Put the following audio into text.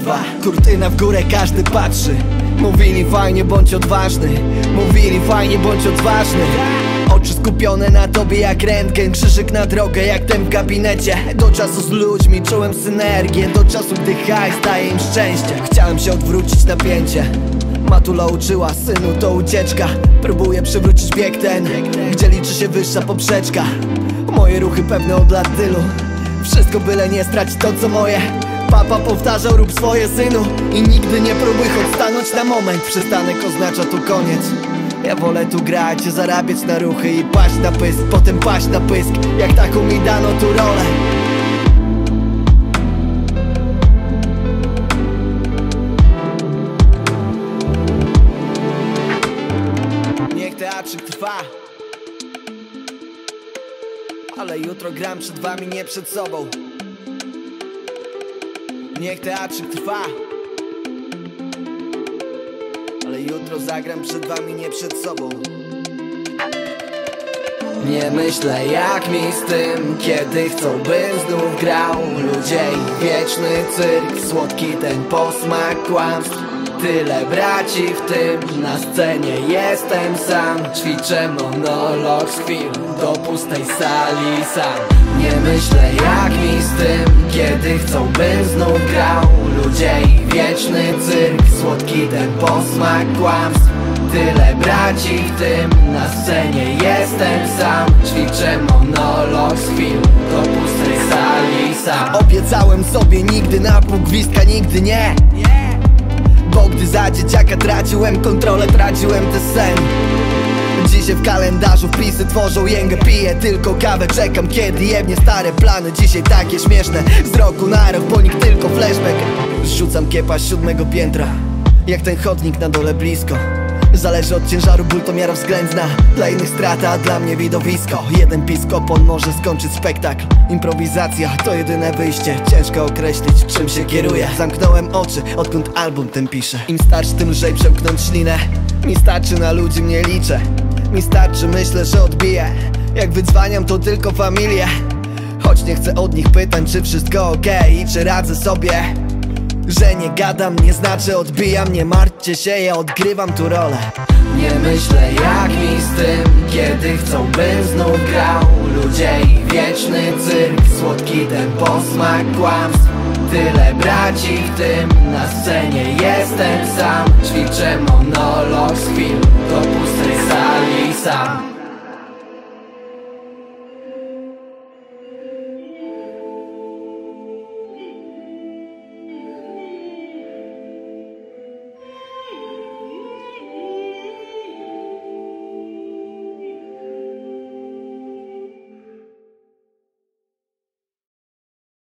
dwa. Kurtyna w górę, każdy patrzy. Mówili fajnie, bądź odważny. Mówili fajnie, bądź odważny. Oczy skupione na tobie jak rentgen. Krzyżyk na drogę jak ten w gabinecie. Do czasu z ludźmi czułem synergię. Do czasu gdy hajs daje im szczęście. Chciałem się odwrócić napięcie. Matula uczyła, synu to ucieczka. Próbuję przywrócić bieg ten Gdzie liczy się wyższa poprzeczka. Moje ruchy pewne od lat tylu. Wszystko byle nie stracić to co moje Papa powtarzał rób swoje synu. I nigdy nie próbuj choć stanąć na moment. Przystanek oznacza tu koniec. Ja wolę tu grać, zarabiać na ruchy i paść na pysk. Potem paść na pysk, jak taką mi dano tu rolę. Niech teatrzyk trwa. Ale jutro gram przed wami, nie przed sobą Niech teatrzyk trwa. Ale jutro zagram przed wami, nie przed sobą. Nie myślę jak mi z tym, kiedy chcą bym znów grał. Ludzie i wieczny cyrk, słodki ten posmak kłamstw. Tyle braci w tym, na scenie jestem sam. Ćwiczę monolog z chwil, do pustej sali sam. Nie myślę jak mi z tym, kiedy chcą bym znów grał Ludzie i wieczny cyrk, słodki ten posmak kłamstw. Tyle braci w tym, na scenie jestem sam. Ćwiczę monolog z chwil, do pustej sali sam. Obiecałem sobie nigdy na pół gwizdka, nigdy nie. Bo gdy za dzieciaka traciłem kontrolę, traciłem ten sen Dzisiaj w kalendarzu wpisy tworzą jęgę Piję tylko kawę, czekam kiedy jebnie stare plany. Dzisiaj takie śmieszne, z roku na rok, bo nikt tylko flashback. Rzucam kiepa z siódmego piętra Jak ten chodnik na dole blisko. Zależy od ciężaru, ból to miara względna. Dla innych strata, a dla mnie widowisko. Jeden piskopon może skończyć spektakl. Improwizacja to jedyne wyjście. Ciężko określić, czym się kieruję. Zamknąłem oczy, odkąd album ten piszę Im starszy, tym lżej przemknąć ślinę. Mi starczy, na ludzi mnie liczę Mi starczy, myślę, że odbiję. Jak wydzwaniam, to tylko familię Choć nie chcę od nich pytań, czy wszystko okej I czy radzę sobie. Że nie gadam, nie znaczy odbijam Nie martwcie się, ja odgrywam tu rolę. Nie myślę jak mi z tym Kiedy chcą bym znów grał. Ludzie i wieczny cyrk Słodki ten posmak kłamstw Tyle braci w tym. Na scenie jestem sam. Ćwiczę monolog z chwil Do pustej sali sam